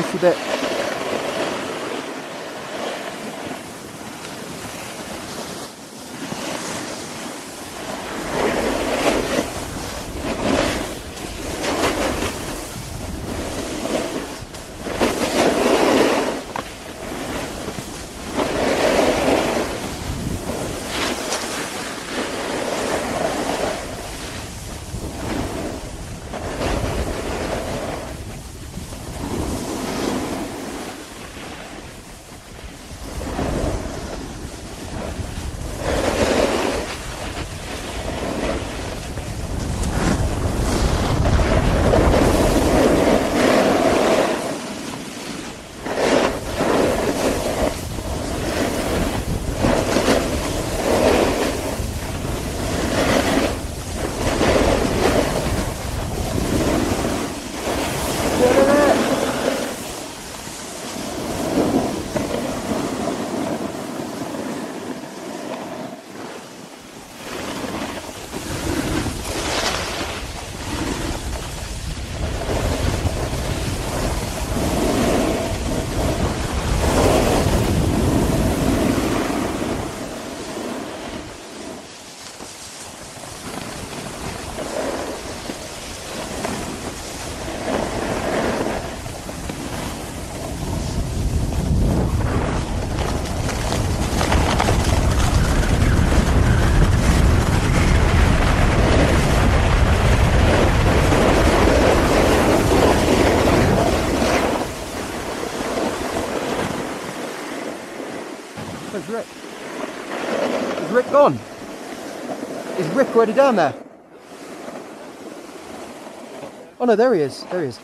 イで Where's Rick? Is Rick gone? Is Rick already down there? Oh no, there he is. There he is.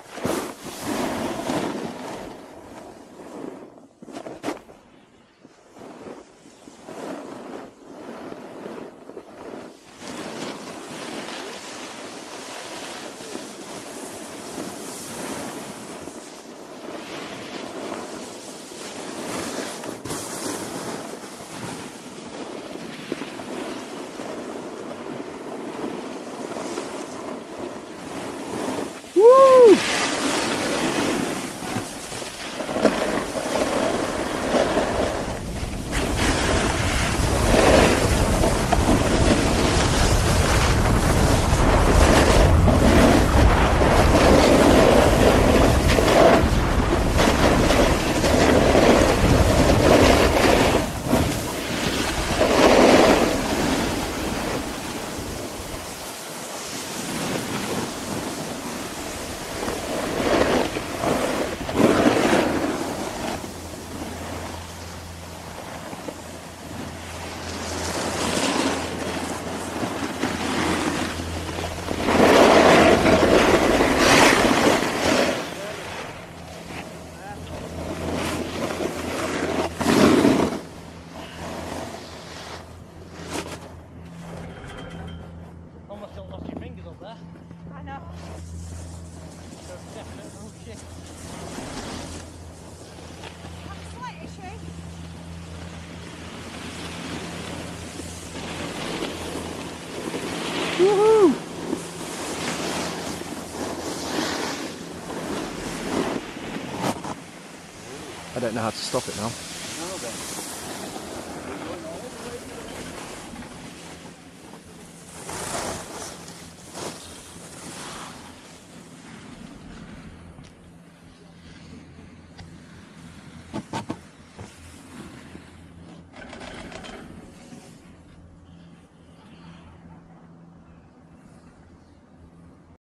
I don't know how to stop it now.